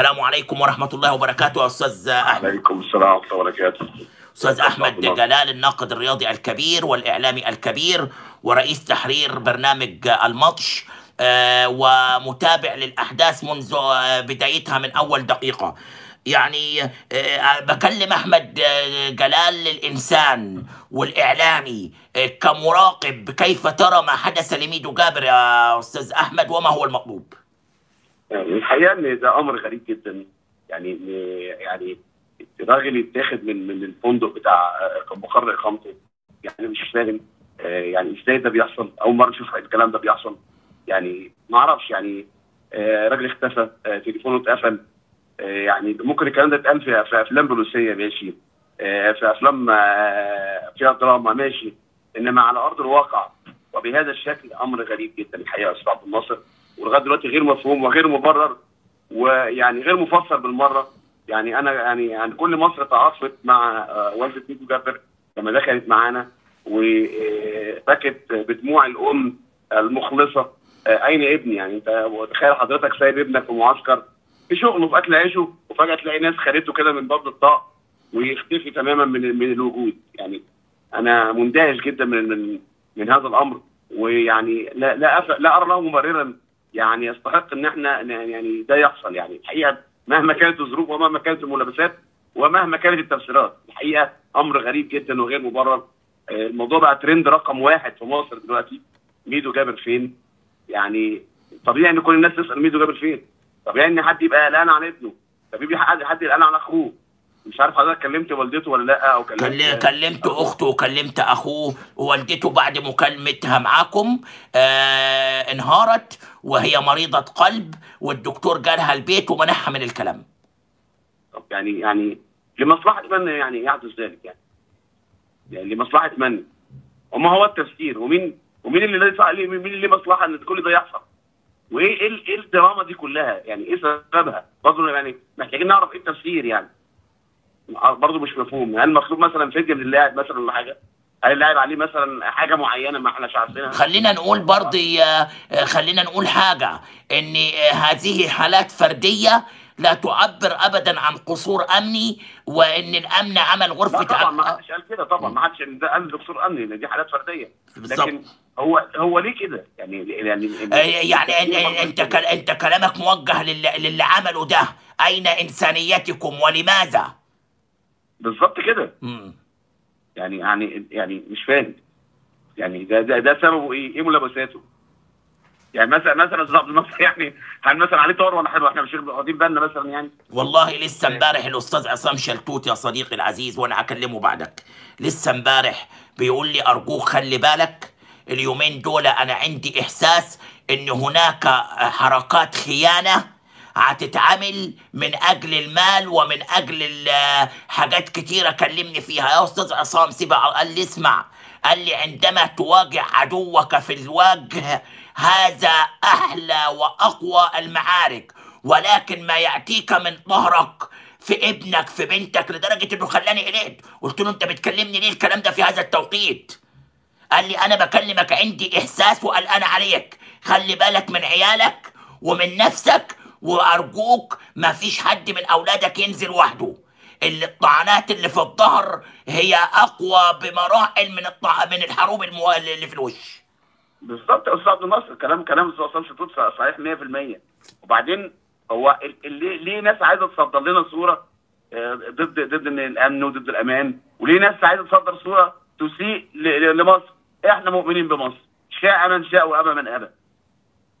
السلام عليكم ورحمة الله وبركاته أستاذ أحمد عليكم السلام ورحمة الله وبركاته أستاذ أحمد. جلال الناقد الرياضي الكبير والإعلامي الكبير ورئيس تحرير برنامج الماتش آه، ومتابع للأحداث منذ آه، بدايتها من أول دقيقة يعني آه، بكلم أحمد جلال الإنسان والإعلامي كمراقب كيف ترى ما حدث لميدو جابر يا أستاذ أحمد وما هو المطلوب؟ الحقيقة إن ده أمر غريب جدا. يعني يعني الراجل يتاخد من من الفندق بتاع آه، مقر إقامته. يعني مش فاهم آه، يعني إزاي ده بيحصل؟ أول مرة أشوف الكلام ده بيحصل. يعني ما أعرفش يعني آه، راجل اختفى تليفونه اتقفل. يعني ممكن الكلام ده اتقال في في أفلام بوليسيه ماشي. في أفلام فيها دراما ماشي. إنما على أرض الواقع وبهذا الشكل أمر غريب جدا الحقيقة أستاذ عبد الناصر. ولغاية دلوقتي غير مفهوم وغير مبرر ويعني غير مفسر بالمرة يعني أنا يعني يعني كل مصر تعاطفت مع آه، والدة ميدو جابر لما دخلت معانا وبكت بدموع الأم المخلصة آه، أين ابني يعني أنت تخيل حضرتك سايب ابنك في معسكر في شغله في أكل عيشه وفجأة تلاقي ناس خدته كده من باب الطاق ويختفي تماما من من الوجود يعني أنا مندهش جدا من من من هذا الأمر ويعني لا لا. لا أرى له مبررا يعني يستحق إن إحنا يعني ده يحصل يعني. الحقيقة مهما كانت الظروف ومهما كانت الملابسات ومهما كانت التفسيرات الحقيقة أمر غريب جدا وغير مبرر. آه، الموضوع بقى ترند رقم واحد في مصر دلوقتي. ميدو جابر فين؟ يعني طبيعي إن كل الناس تسأل ميدو جابر فين. طبيعي إن حد يبقى قلقان على ابنه. طبيعي حد حد يبقى قلقان على أخوه. مش عارف حضرتك كلمت والدته ولا لأ أو كلمت كل- كلمت أخته وكلمت أخوه. ووالدته بعد مكالمتها معاكم آه انهارت. وهي مريضة قلب والدكتور جالها البيت ومنعها من الكلام طب يعني يعني لمصلحة من يعني يحدث ذلك يعني يعني لمصلحة من؟ وما هو التفسير ومين ومين اللي ليه مين اللي ليه مصلحة إن كل ده يحصل؟ وايه إيه إيه الدراما دي كلها؟ يعني إيه سببها؟ برضه يعني محتاجين نعرف إيه التفسير يعني برضه مش مفهوم هل مطلوب مثلا فديه من اللاعب مثلا ولا حاجة؟ هل اللاعب عليه مثلا حاجة معينة ما إحناش عارفينها؟ خلينا نقول برضه خلينا نقول حاجة إن هذه حالات فردية لا تعبر ابدا عن قصور أمني وإن الأمن عمل لا غرفة طبعا ما حدش قال كده طبعا ما حدش ده قال دكتور أمني إن دي حالات فردية. لكن هو هو ليه كده؟ يعني يعني آه، يعني أنت أنت كلامك موجه للي, عمله ده أين إنسانيتكم ولماذا؟ بالظبط كده. يعني يعني يعني مش فاهم يعني ده ده ده سببه إيه؟ إيه ملابساته؟ يعني مثلا مثلا أستاذ عبد الناصر يعني هل مثلا عليه طار ولا حلو إحنا مش واخدين بالنا مثلا يعني والله لسه امبارح الأستاذ عصام شلتوت يا صديقي العزيز وأنا هكلمه بعدك لسه امبارح بيقول لي أرجوك خلي بالك اليومين دول أنا عندي إحساس إن هناك حركات خيانة هتتعمل من أجل المال ومن أجل حاجات كتيرة كلمني فيها. يا أستاذ عصام سيبها. قال لي اسمع. قال لي عندما تواجه عدوك في الوجه هذا أحلى وأقوى المعارك. ولكن ما يأتيك من ظهرك في ابنك في بنتك لدرجة إنه خلاني قلقت. قلت له أنت بتكلمني ليه الكلام ده في هذا التوقيت؟ قال لي أنا بكلمك عندي إحساس وقلقان عليك. خلي بالك من عيالك ومن نفسك وأرجوك ما فيش حد من أولادك ينزل وحده. اللي الطعنات اللي في الظهر هي أقوى بمراحل من الطع... من الحروب المو... اللي في الوش. بالظبط يا أستاذ عبد الناصر. كلام كلام أستاذ عصام شطوط صحيح 100% وبعدين هو ليه ليه ناس عايزة تصدر لنا صورة آه، ضد ضد الأمن وضد الأمان؟ وليه ناس عايزة تصدر صورة تسيء لمصر؟ إحنا مؤمنين بمصر. شاء من شاء وأبى من أبى.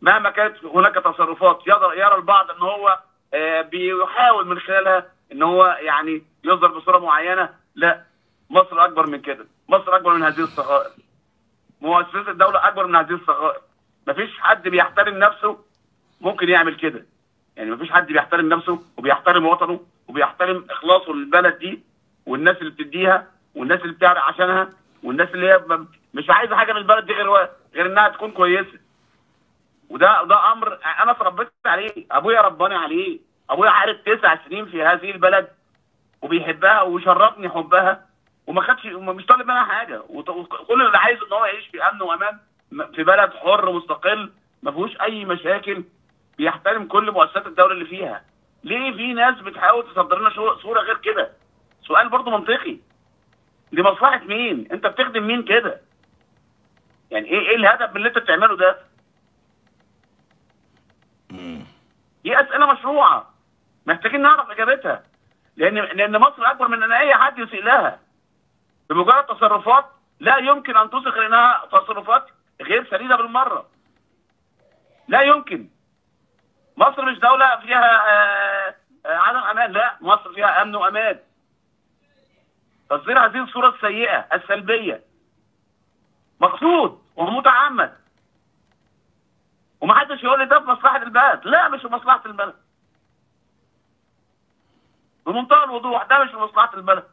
مهما كانت هناك تصرفات يرى البعض إن هو آه، بيحاول من خلالها إن هو يعني يظهر بصورة معينة. لا مصر أكبر من كده. مصر أكبر من هذه الصغائر. مؤسسات الدولة أكبر من هذه الصغائر. مفيش حد بيحترم نفسه ممكن يعمل كده. يعني مفيش حد بيحترم نفسه وبيحترم وطنه وبيحترم إخلاصه للبلد دي والناس اللي بتديها والناس اللي بتعرق عشانها والناس اللي هي مش عايزة حاجة من البلد دي غير غير إنها تكون كويسة. وده ده أمر أنا اتربيت عليه. أبويا رباني عليه. أبويا عارف تسع سنين في هذه البلد وبيحبها وشرفني حبها وما خدش مش طالب منها حاجة. وكل اللي عايزه إن هو يعيش في أمن وأمان في بلد حر مستقل ما فيهوش أي مشاكل بيحترم كل مؤسسات الدولة اللي فيها. ليه في ناس بتحاول تصدر لنا صورة غير كده؟ سؤال برضو منطقي. لمصلحه مين؟ أنت بتخدم مين كده؟ يعني إيه إيه الهدف من اللي أنت بتعمله ده؟ دي أسئلة مشروعة. محتاجين نعرف إجابتها. لأن لأن مصر أكبر من إن أي حد يسيء لها. بمجرد تصرفات لا يمكن أن تصف إنها تصرفات غير سديده بالمرة. لا يمكن. مصر مش دولة فيها آه، آه، عدم أمان. لا مصر فيها أمن وأمان. تصدير هذه الصورة السيئة السلبية. مقصود ومتعمد. ومحدش يقول لي ده في مصلحة البلد. لا مش في مصلحة البلد. بمنتهى الوضوح ده مش في مصلحة البلد.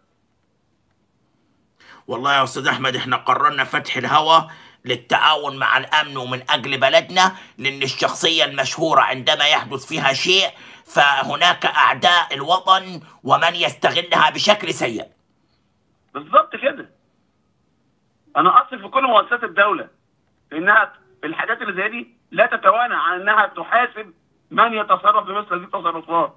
والله يا أستاذ أحمد إحنا قررنا فتح الهوا للتعاون مع الأمن ومن أجل بلدنا لأن الشخصية المشهورة عندما يحدث فيها شيء فهناك أعداء الوطن ومن يستغلها بشكل سيء. بالظبط كده. أنا أصل في كل مؤسسات الدولة إنها الحاجات اللي زي دي لا تتوانى عن أنها تحاسب من يتصرف بمثل هذه التصرفات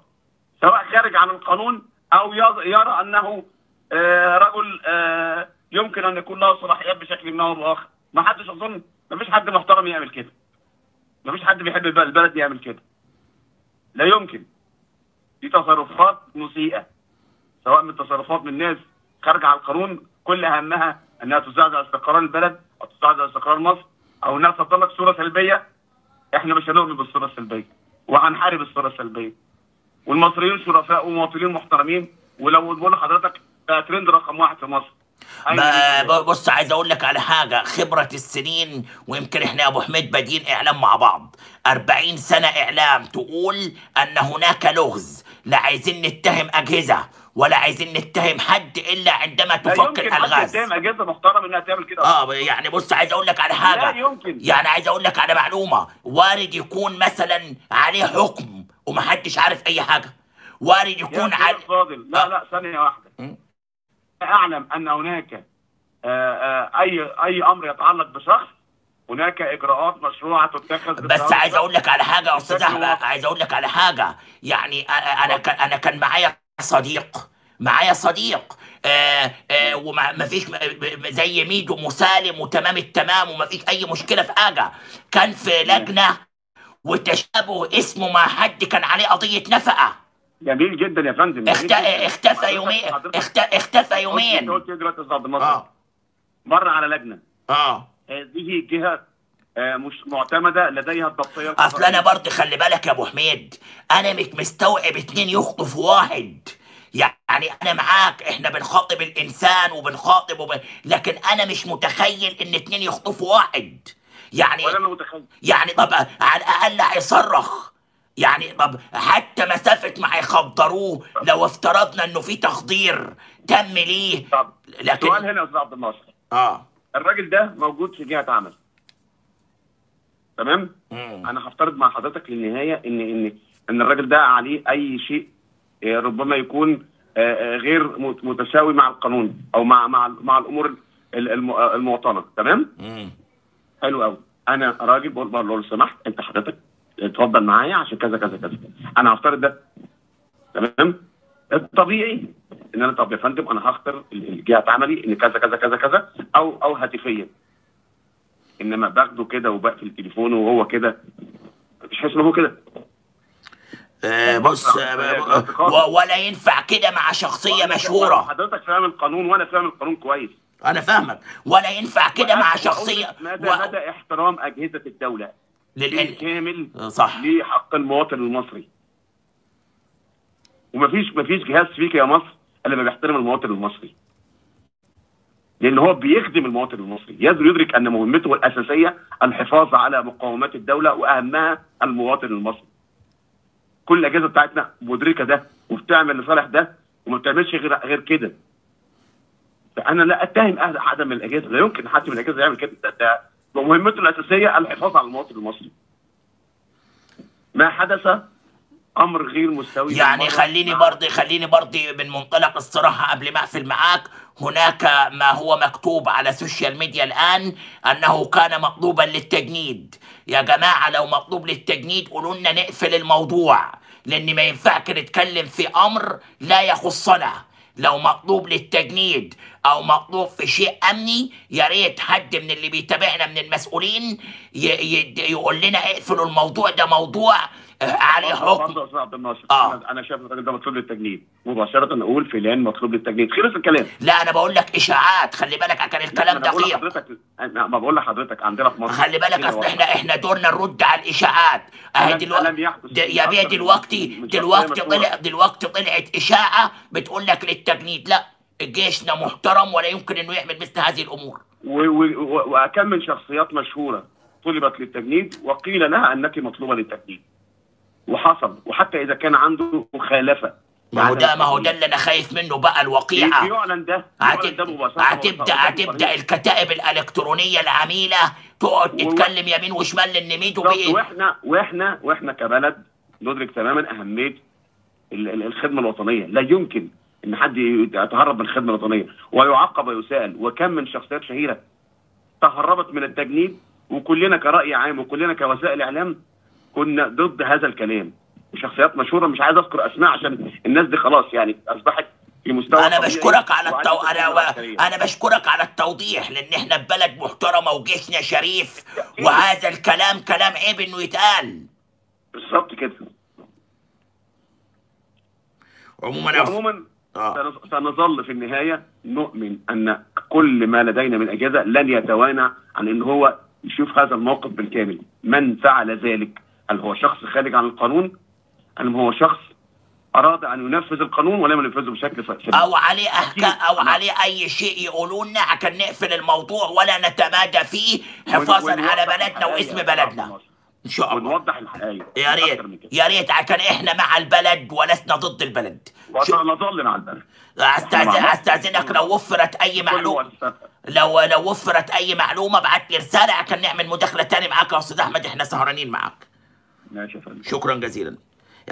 سواء خارج عن القانون أو يرى أنه آه، رجل آه، يمكن أن يكون له صلاحيات بشكل ما أو بآخر. ما حدش أظن ما فيش حد محترم يعمل كده. ما فيش حد بيحب البلد يعمل كده. لا يمكن. دي تصرفات مسيئة سواء من تصرفات من ناس خارجه عن القانون كل همها أنها تزعزع استقرار البلد أو تزعزع استقرار مصر أو إنها لك صورة سلبية إحنا مش هنؤمن بالصورة السلبيه وهنحارب الصورة السلبيه والمصريين شرفاء ومواطنين محترمين ولو بقول لحضرتك ده ترند رقم واحد في مصر. بص عايز أقول لك على حاجة خبرة السنين ويمكن إحنا يا أبو حميد بادين إعلام مع بعض. 40 سنة إعلام تقول أن هناك لغز لا عايزين نتهم أجهزة. ولا عايزين نتهم حد إلا عندما لا تفك يمكن حد اجهزه محترمة إنها تعمل كده آه يعني بص عايز أقول لك على حاجة. لا يمكن. يعني عايز أقول لك على معلومة. وارد يكون مثلا عليه حكم ومحدش عارف أي حاجة. وارد يكون على فاضل لا آه. لا ثانية واحدة. م? أعلم أن هناك آه، آه، أي أي أمر يتعلق بشخص. هناك إجراءات مشروعة تتخذ بس عايز أقول لك على حاجة يا أستاذ أحمد. عايز أقول لك على حاجة. يعني أنا كان أنا كان معايا صديق معايا صديق. آه آه وما فيش زي ميدو مسالم وتمام التمام وما فيش أي مشكلة في حاجة. كان في لجنة وتشابه اسمه مع حد كان عليه قضية نفقة. جميل جدا يا فندم اخت... اختفى يومين اخت... اختفى يومين قلت إيه دلوقتي مر على لجنة. آه. هذه جهة آه، مش معتمدة لديها الضبطية أصل أنا برضه خلي بالك يا أبو حميد أنا مش مستوعب اتنين يخطفوا واحد. يعني أنا معاك إحنا بنخاطب الإنسان وبنخاطب وب... لكن أنا مش متخيل إن اتنين يخطفوا واحد. يعني ولا أنا متخيل. يعني طب على الأقل هيصرخ يعني طب حتى مسافة ما هيخدروه لو افترضنا إنه في تخدير تم ليه. طب لكن سؤال هنا يا أستاذ عبد الناصر. آه. الراجل ده موجود في جهة عمل. تمام؟ مم. أنا هفترض مع حضرتك للنهاية ان ان إن الراجل ده عليه أي شيء آه، ربما يكون آه، آه، غير مت- متساوي مع القانون أو مع مع مع الأمور ال- الم- المواطنه تمام؟ مم. حلو قوي أنا راجل بقول له لو سمحت أنت حضرتك اتفضل معايا عشان كذا كذا كذا. أنا هفترض ده. تمام؟ الطبيعي إن أنا طب يا فندم أنا هختار ال- الجهة عملي إن كذا كذا كذا كذا أو أو هاتفيا. إنما باخده كده وبقفل تليفونه وهو كده. مفيش حاجة اسمها هو كده. آه بص آه ولا ينفع كده مع شخصية مشهورة. حضرتك فاهم القانون وأنا فاهم القانون كويس. أنا فاهمك. ولا ينفع كده مع شخصية مدى و... مدى احترام أجهزة الدولة. للإن... بالكامل صح. لحق المواطن المصري. ومفيش مفيش جهاز فيك يا مصر إلا ما بيحترم المواطن المصري. لأن هو بيخدم المواطن المصري. يجب يدرك أن مهمته الأساسية الحفاظ على مقومات الدولة وأهمها المواطن المصري. كل الأجهزة بتاعتنا مدركة ده وبتعمل لصالح ده وما بتعملش غير غير كده. فأنا لا أتهم أهل حدا من الأجهزة. لا يمكن حد من الأجهزة يعمل كده. ده, ده مهمته الأساسية الحفاظ على المواطن المصري. ما حدث أمر غير مستوي يعني. خليني برضه خليني برضه من منطلق الصراحة قبل ما أقفل معاك. هناك ما هو مكتوب على السوشيال ميديا الآن أنه كان مطلوبا للتجنيد. يا جماعة لو مطلوب للتجنيد قولوا لنا نقفل الموضوع لأن ما ينفعش نتكلم في أمر لا يخصنا. لو مطلوب للتجنيد أو مطلوب في شيء أمني يا ريت حد من اللي بيتابعنا من المسؤولين يقول لنا اقفلوا الموضوع ده موضوع آه، عليه حكم. برضه يا أستاذ عبد الناصر. آه. أنا شايف الراجل ده مطلوب للتجنيد. مباشرة أقول فلان مطلوب للتجنيد. خلص الكلام. لا أنا بقول لك إشاعات. خلي بالك كان الكلام دقيق لحضرتك أنا ما بقول لحضرتك عندنا في مصر خلي بالك أصل. إحنا إحنا دورنا نرد على الإشاعات. أهي دلوقتي يا بيه دلوقتي دلوقتي. طلع دلوقتي طلعت إشاعة بتقول لك للتجنيد. لا. جيشنا محترم ولا يمكن إنه يعمل مثل هذه الأمور. وكم من شخصيات مشهورة طلبت للتجنيد وقيل لها أنك مطلوبة للتجنيد. وحصل. وحتى إذا كان عنده مخالفة. ما هو ده ما هو ده. اللي أنا خايف منه بقى الوقيعة. يعلن ده. يعلن ده هتبدا هتبدا الكتائب الإلكترونية العميلة تقعد تتكلم يمين وشمال بالظبط، بيه وإحنا وإحنا وإحنا كبلد ندرك تماما أهمية ال- ال- الخدمة الوطنية. لا يمكن إن حد يتهرب من الخدمة الوطنية ويعاقب ويسأل وكم من شخصيات شهيرة تهربت من التجنيد وكلنا كرأي عام وكلنا كوسائل إعلام كنا ضد هذا الكلام. وشخصيات مشهورة مش عايز أذكر أسماء عشان الناس دي خلاص يعني أصبحت في مستوى أنا بشكرك على التو... أنا و... أنا بشكرك على التوضيح لأن إحنا في بلد محترمة وجيشنا شريف وهذا الكلام كلام عيب إنه يتقال. بالظبط كده. عموما عموما آه. سنظ- سنظل في النهاية نؤمن أن كل ما لدينا من اجهزه لن يتوانى عن إن هو يشوف هذا الموقف بالكامل. من فعل ذلك؟ هل هو شخص خارج عن القانون؟ ام هو شخص أراد أن ينفذ القانون ولم ينفذه بشكل سليم أو عليه احكام أو أكيد. عليه أي شيء يقولوا لنا عشان نقفل الموضوع ولا نتمادى فيه حفاظا على بلدنا واسم عبد بلدنا. إن شاء الله. ونوضح الحقائق يا ريت. يا ريت. عشان إحنا مع البلد ولسنا ضد البلد. وسنظل مع البلد. استاذن مع مصر. أستاذنك لو وفرت أي معلومه. لو لو وفرت أي معلومة ابعت لي رسالة عشان نعمل مداخلة تاني معاك يا أستاذ أحمد. إحنا سهرانين معاك. ماشي يا فندم. شكرا جزيلا.